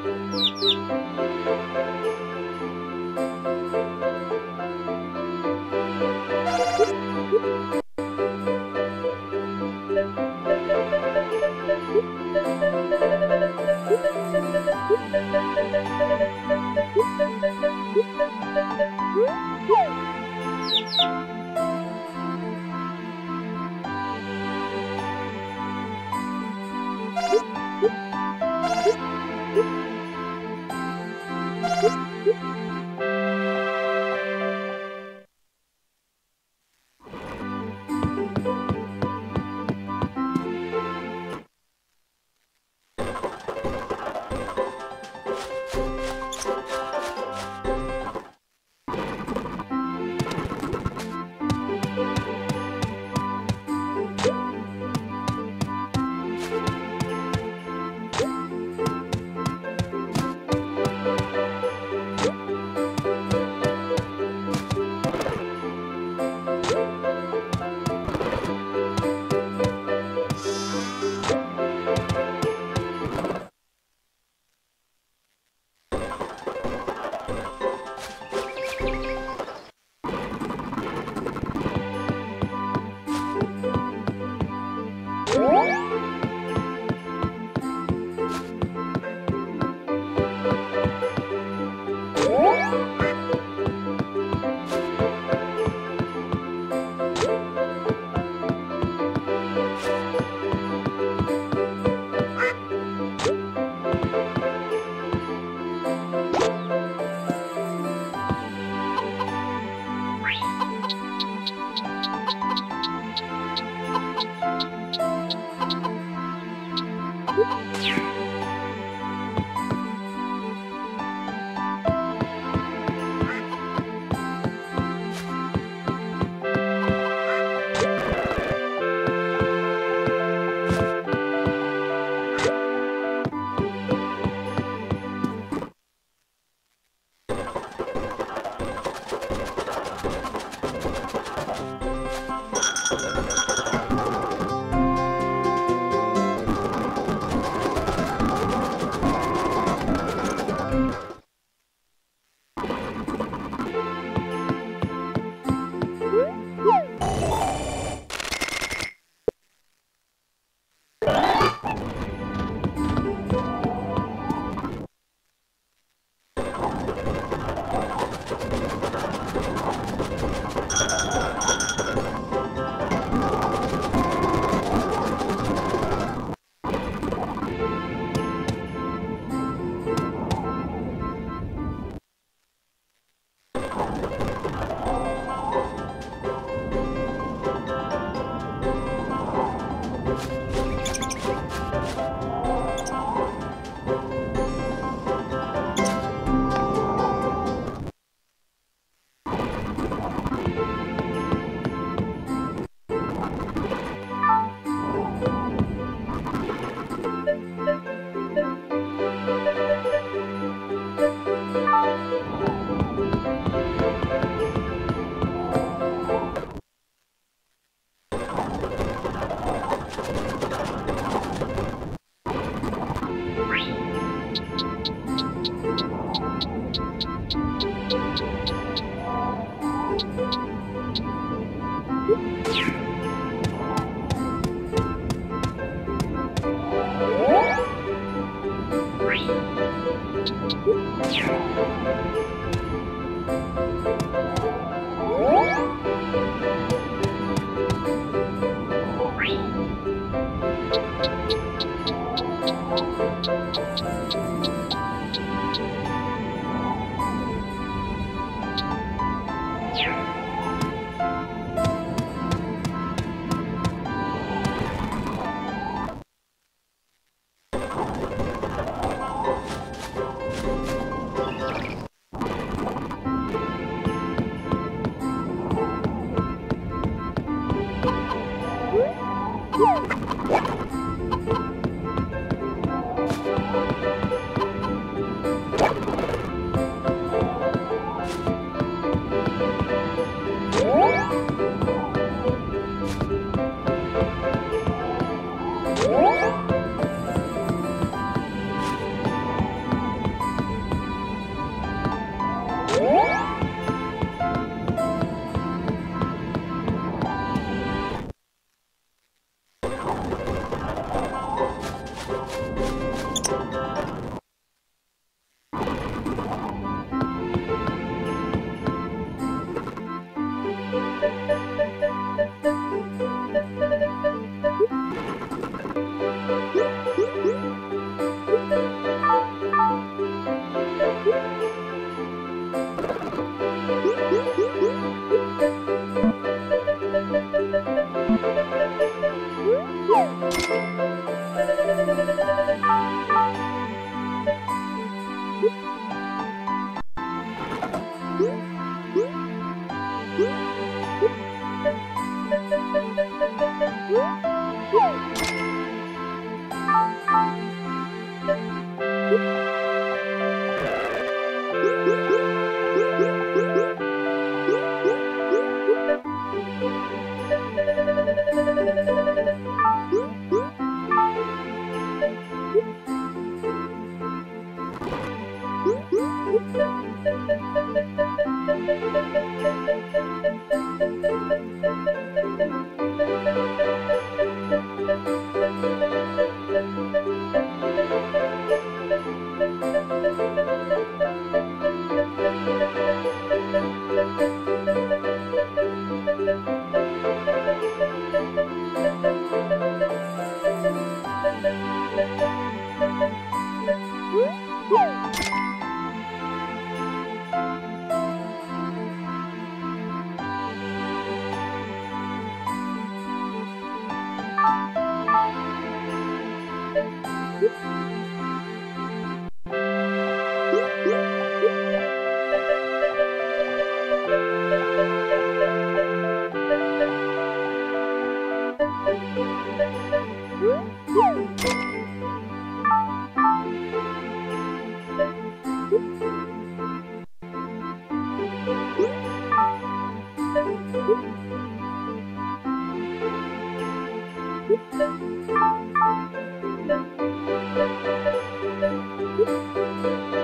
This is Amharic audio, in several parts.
Música Bye. you.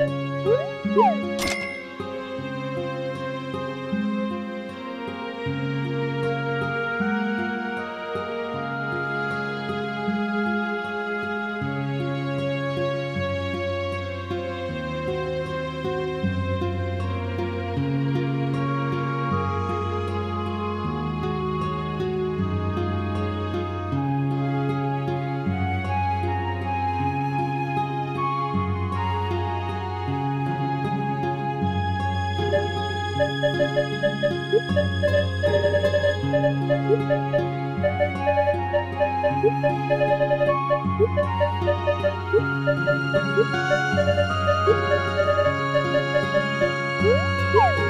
Woo! Yeah.